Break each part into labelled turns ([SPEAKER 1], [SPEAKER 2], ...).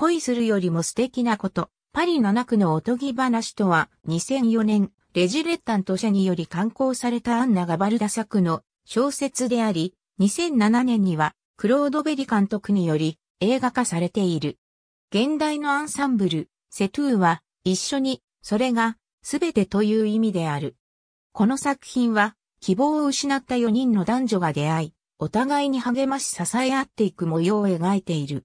[SPEAKER 1] 恋するよりも素敵なこと、パリ七区のおとぎ話とは、2004年、レジレッタント社により刊行されたアンナ・ガバルダ作の小説であり、2007年には、クロード・ベリ監督により映画化されている。現代のアンサンブル、セトゥーは、一緒に、それが、すべてという意味である。この作品は、希望を失った4人の男女が出会い、お互いに励まし支え合っていく模様を描いている。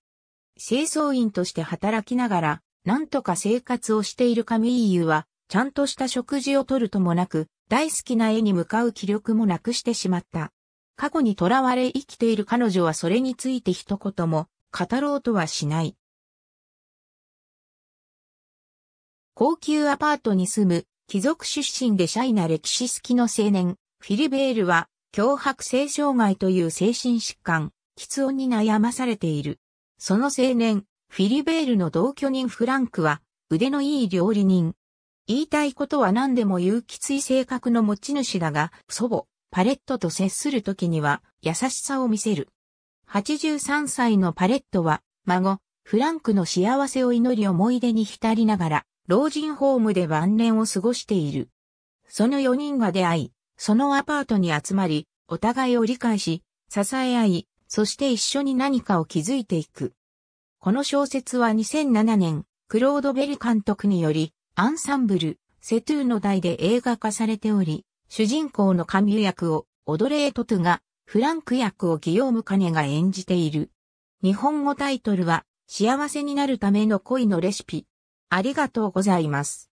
[SPEAKER 1] 清掃員として働きながら、なんとか生活をしているカミーユは、ちゃんとした食事をとるともなく、大好きな絵に向かう気力もなくしてしまった。過去に囚われ生きている彼女はそれについて一言も語ろうとはしない。高級アパートに住む貴族出身でシャイな歴史好きの青年、フィリベールは、脅迫性障害という精神疾患、喫音に悩まされている。その青年、フィリベールの同居人フランクは、腕のいい料理人。言いたいことは何でも言うきつい性格の持ち主だが、祖母、パレットと接するときには、優しさを見せる。83歳のパレットは、孫、フランクの幸せを祈り思い出に浸りながら、老人ホームで晩年を過ごしている。その4人が出会い、そのアパートに集まり、お互いを理解し、支え合い、そして一緒に何かを築いていく。この小説は2007年、クロード・ベル監督により、アンサンブル、セトゥーの題で映画化されており、主人公の神役をオドレートトゥが、フランク役をギヨーム・カネが演じている。日本語タイトルは、幸せになるための恋のレシピ。ありがとうございます。